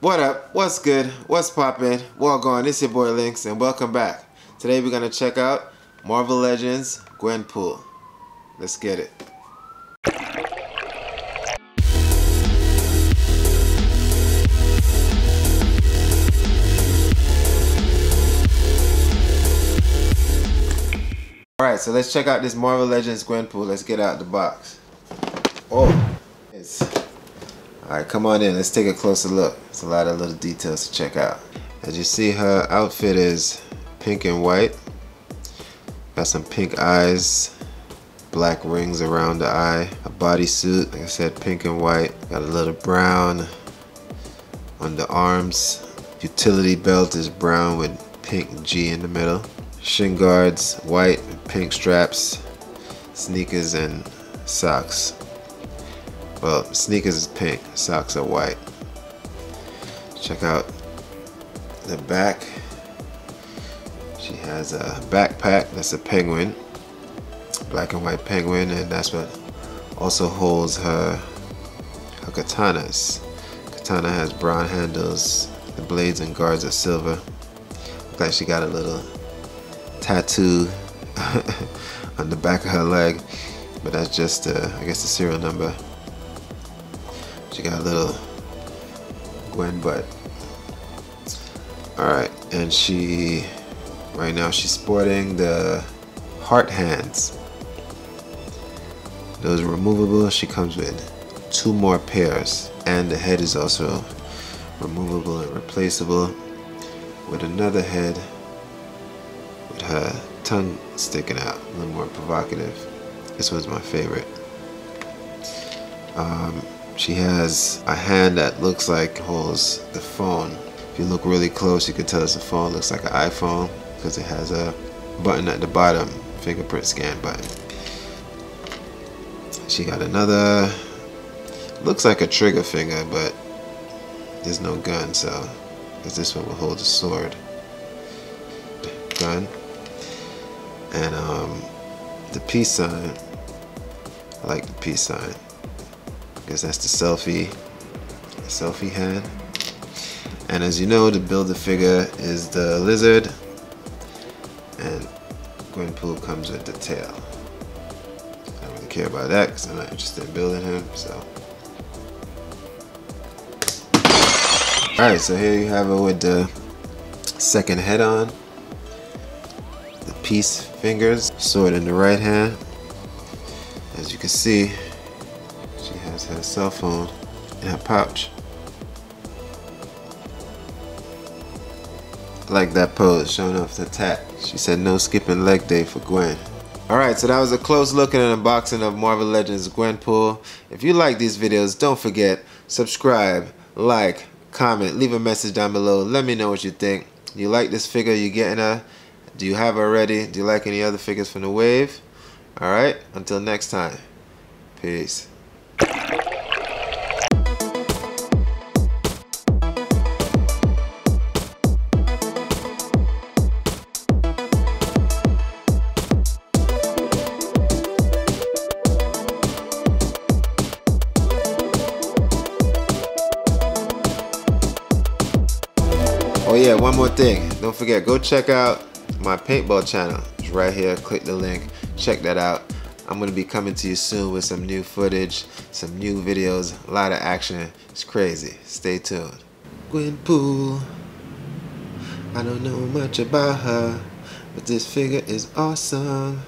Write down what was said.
What up? What's good? What's poppin'? Well going? It's your boy Lynx and welcome back. Today we're gonna check out Marvel Legends Gwenpool. Let's get it. Alright, so let's check out this Marvel Legends Gwenpool. Let's get out the box. Oh, it's Alright, come on in. Let's take a closer look. It's a lot of little details to check out. As you see, her outfit is pink and white. Got some pink eyes, black rings around the eye. A bodysuit, like I said, pink and white. Got a little brown on the arms. Utility belt is brown with pink G in the middle. Shin guards, white, pink straps, sneakers and socks. Well, sneakers is pink, socks are white. Check out the back. She has a backpack that's a penguin, black and white penguin, and that's what also holds her, her katanas. Katana has brown handles, the blades and guards are silver. Looks like she got a little tattoo on the back of her leg, but that's just, uh, I guess, the serial number. She got a little Gwen butt. Alright, and she, right now she's sporting the heart hands. Those are removable. She comes with two more pairs. And the head is also removable and replaceable with another head with her tongue sticking out, a little more provocative. This was my favorite. Um, she has a hand that looks like holds the phone. If you look really close, you can tell it's a phone. It looks like an iPhone because it has a button at the bottom, fingerprint scan button. She got another, looks like a trigger finger, but there's no gun, so because this one will hold a sword. Gun. And um, the peace sign. I like the peace sign. Guess that's the selfie, the selfie hand. And as you know, the build the figure is the lizard, and Gwenpool comes with the tail. I don't really care about that because I'm not interested in building him. So, all right, so here you have it with the second head on, the peace fingers, sword in the right hand. As you can see, her cell phone in her pouch. I like that pose, showing off the tat. She said no skipping leg day for Gwen. Alright, so that was a close look at an unboxing of Marvel Legends Gwenpool. If you like these videos, don't forget, subscribe, like, comment, leave a message down below. Let me know what you think. Do you like this figure you're getting her? Do you have already? Do you like any other figures from the wave? Alright, until next time. Peace. Oh yeah, one more thing. Don't forget, go check out my paintball channel. It's right here. Click the link. Check that out. I'm to be coming to you soon with some new footage, some new videos, a lot of action. It's crazy. Stay tuned. Gwenpool. I don't know much about her, but this figure is awesome.